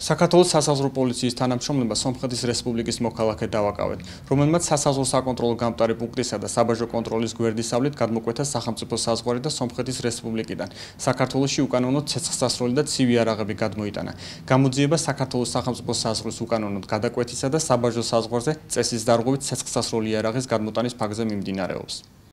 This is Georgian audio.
საქართველოს სასაზღვრო პოლიციის თანამშრომლებმა სომხეთის რესპუბლიკის მოქალაქე დავაკავეთ, რომელმაც სასაზღვრო საკონტროლო გამტარი პუნქტისა და საბაჟო კონტროლის გვერდისავლით გადმოკვეთა სახელმწიფო საზღვარი და სომხეთის რესპუბლიკიდან. საქართველოსში უკანონო ცეცხლსასროლი და ცივი არაღები გადმოიტანა. გამოძიება საქართველოს სახელმწიფო საზღვრის უკანონოდ გადაკვეთისა და საბაჟო საზღვარზე წესის დარღვევით ცეცხლსასროლი არაღის გადმოტანის ფაქტზე მიმდინარეობს.